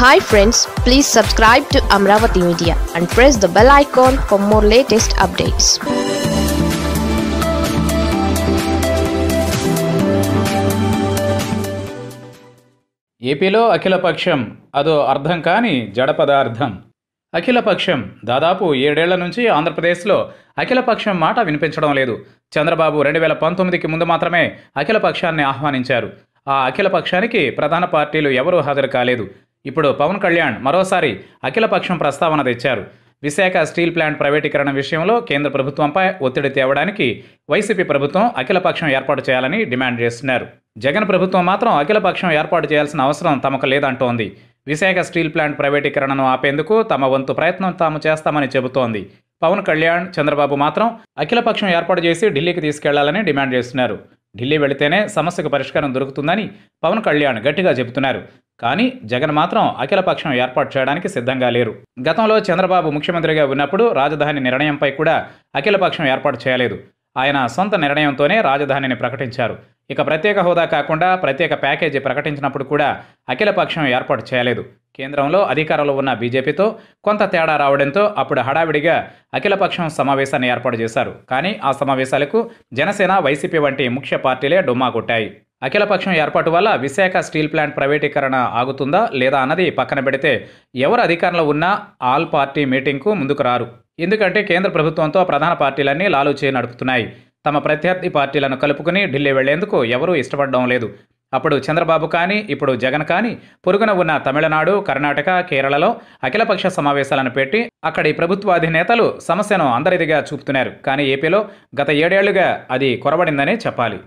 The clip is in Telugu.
Hi friends please subscribe to Amaravati media and press the bell icon for more latest updates ఏపీలో అఖిలపక్షం అదో అర్థం కాని జడ పదార్థం. అఖిలపక్షం దాదాపు ఏడేళ్ళ నుంచి ఆంధ్రప్రదేశ్లో అఖిలపక్షం మాట వినిపించడం లేదు. చంద్రబాబు రెండు వేల పంతొమ్మిదికి ముందు మాత్రమే అఖిలపక్షాన్ని ఆహ్వానించారు. ఆ అఖిలపక్షానికి ప్రధాన పార్టీలు ఎవరూ హాజరు కాలేదు. ఇప్పుడు పవన్ కళ్యాణ్ మరోసారి అఖిలపక్షం ప్రస్తావన తెచ్చారు. విశాఖ స్టీల్ ప్లాంట్ ప్రైవేటీకరణ విషయంలో కేంద్ర ప్రభుత్వంపై ఒత్తిడి తేవడానికి వైసీపీ ప్రభుత్వం అఖిలపక్షం ఏర్పాటు చేయాలని డిమాండ్ చేస్తున్నారు. జగన్ ప్రభుత్వం మాత్రం అఖిలపక్షం ఏర్పాటు చేయాల్సిన అవసరం తమకు లేదంటోంది. విశాఖ స్టీల్ ప్లాంట్ ప్రైవేటీకరణను ఆపేందుకు తమ వంతు ప్రయత్నం తాము చేస్తామని చెబుతోంది. పవన్ కళ్యాణ్ చంద్రబాబు మాత్రం అఖిలపక్షం ఏర్పాటు చేసి ఢిల్లీకి తీసుకెళ్ళాలని డిమాండ్ చేస్తున్నారు. ఢిల్లీ వెళితేనే సమస్యకు పరిష్కారం దొరుకుతుందని పవన్ కళ్యాణ్ గట్టిగా చెబుతున్నారు. కానీ జగన్ మాత్రం అఖిలపక్షం ఏర్పాటు చేయడానికి సిద్ధంగా లేరు. గతంలో చంద్రబాబు ముఖ్యమంత్రిగా ఉన్నప్పుడు రాజధాని నిర్ణయంపై కూడా అఖిలపక్షం ఏర్పాటు చేయలేదు. ఆయన సొంత నిర్ణయంతోనే రాజధానిని ప్రకటించారు. ఇక ప్రత్యేక హోదా కాకుండా ప్రత్యేక ప్యాకేజీ ప్రకటించినప్పుడు కూడా అఖిలపక్షం ఏర్పాటు చేయలేదు. కేంద్రంలో అధికారంలో ఉన్న బీజేపీతో కొంత తేడా రావడంతో అప్పుడు హడావిడిగా అఖిలపక్షం సమావేశాన్ని ఏర్పాటు చేశారు. కానీ ఆ సమావేశాలకు జనసేన వైసీపీ వంటి ముఖ్య పార్టీలే డుమ్మా కొట్టాయి. అఖిలపక్షం ఏర్పాటు వల్ల విశాఖ స్టీల్ ప్లాంట్ ప్రైవేటీకరణ ఆగుతుందా లేదా అన్నది పక్కన పెడితే ఎవరు అధికారంలో ఉన్నా ఆల్ పార్టీ మీటింగ్కు ముందుకు రారు. ఎందుకంటే కేంద్ర ప్రభుత్వంతో ప్రధాన పార్టీలన్నీ లాలూచే నడుపుతున్నాయి. తమ ప్రత్యర్థి పార్టీలను కలుపుకుని ఢిల్లీ వెళ్ళేందుకు ఎవరూ ఇష్టపడడం లేదు. అప్పుడు చంద్రబాబు కానీ ఇప్పుడు జగన్ కానీ పొరుగున ఉన్న తమిళనాడు కర్ణాటక కేరళలో అఖిలపక్ష సమావేశాలను పెట్టి అక్కడి ప్రభుత్వాధినేతలు సమస్యను అందరిదిగా చూపుతున్నారు. కానీ ఏపీలో గత ఏడేళ్ళుగా అది కొరబడిందనే చెప్పాలి.